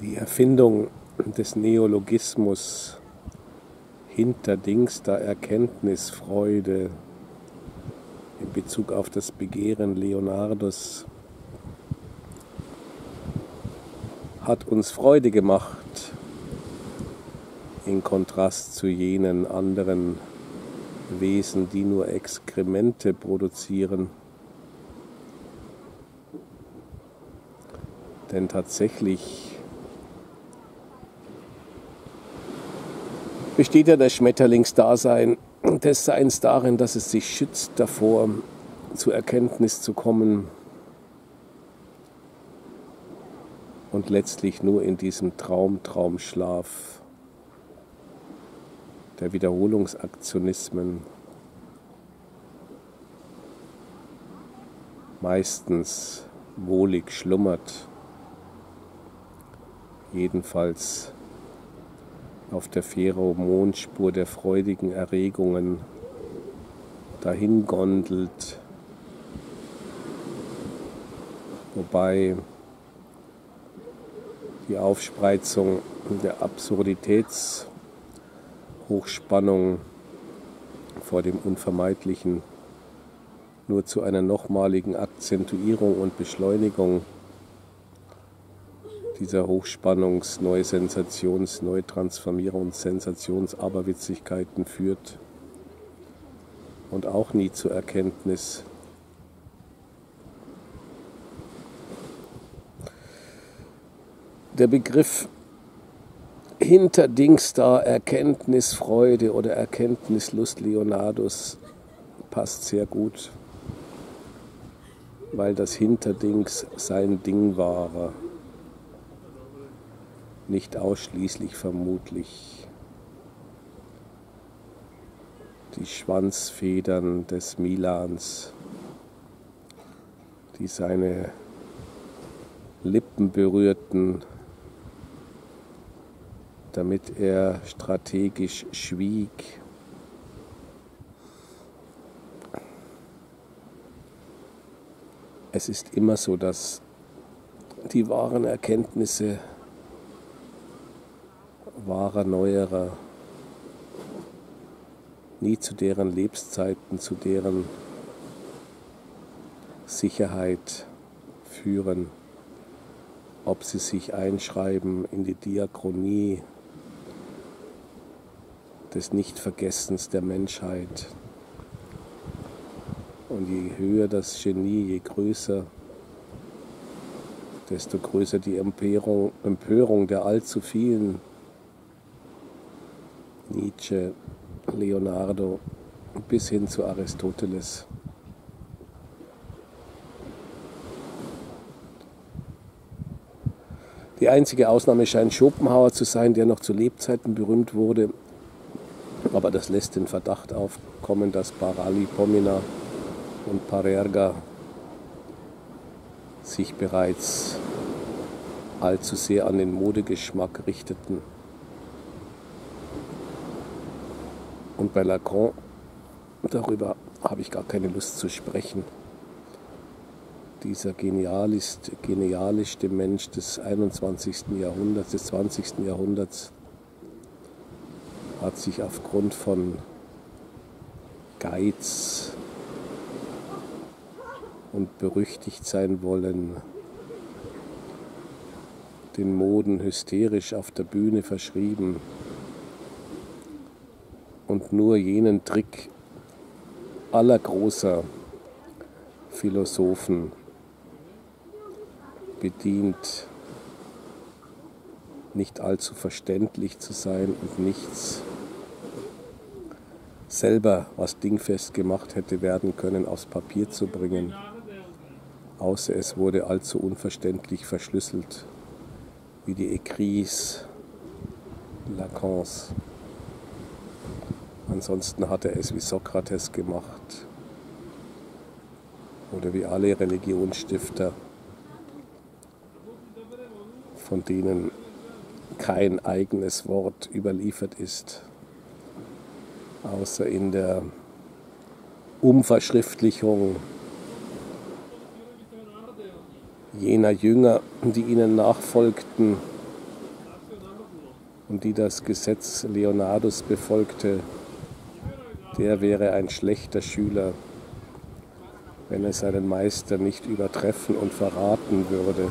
Die Erfindung des Neologismus hinterdings Erkenntnisfreude in Bezug auf das Begehren Leonardos hat uns Freude gemacht in Kontrast zu jenen anderen Wesen, die nur Exkremente produzieren. Denn tatsächlich besteht ja das Schmetterlingsdasein des Seins darin, dass es sich schützt davor, zur Erkenntnis zu kommen und letztlich nur in diesem Traum, Traumschlaf der Wiederholungsaktionismen meistens wohlig schlummert, jedenfalls auf der Pheromonspur der freudigen Erregungen dahin gondelt, wobei die Aufspreizung der Absurditätshochspannung vor dem Unvermeidlichen nur zu einer nochmaligen Akzentuierung und Beschleunigung dieser Hochspannungs-, Neusensations-, Neutransformierungs-, Sensations-Aberwitzigkeiten führt und auch nie zur Erkenntnis. Der Begriff hinterdings da Erkenntnisfreude oder Erkenntnislust Leonardos passt sehr gut, weil das Hinterdings sein Ding war nicht ausschließlich vermutlich die Schwanzfedern des Milans, die seine Lippen berührten, damit er strategisch schwieg. Es ist immer so, dass die wahren Erkenntnisse wahrer, neuerer, nie zu deren Lebenszeiten, zu deren Sicherheit führen, ob sie sich einschreiben in die Diachronie des Nichtvergessens der Menschheit. Und je höher das Genie, je größer, desto größer die Empörung, Empörung der allzu vielen Nietzsche, Leonardo bis hin zu Aristoteles. Die einzige Ausnahme scheint Schopenhauer zu sein, der noch zu Lebzeiten berühmt wurde. Aber das lässt den Verdacht aufkommen, dass Parali Pomina und Parerga sich bereits allzu sehr an den Modegeschmack richteten. Und bei Lacan, darüber habe ich gar keine Lust zu sprechen. Dieser genialischste Mensch des 21. Jahrhunderts, des 20. Jahrhunderts, hat sich aufgrund von Geiz und berüchtigt sein wollen, den Moden hysterisch auf der Bühne verschrieben und nur jenen Trick aller großer Philosophen bedient, nicht allzu verständlich zu sein und nichts selber, was dingfest gemacht hätte werden können, aufs Papier zu bringen, außer es wurde allzu unverständlich verschlüsselt, wie die Écrits Lacans. Ansonsten hat er es wie Sokrates gemacht. Oder wie alle Religionsstifter, von denen kein eigenes Wort überliefert ist, außer in der Umverschriftlichung jener Jünger, die ihnen nachfolgten und die das Gesetz Leonardus befolgte, der wäre ein schlechter Schüler, wenn er seinen Meister nicht übertreffen und verraten würde.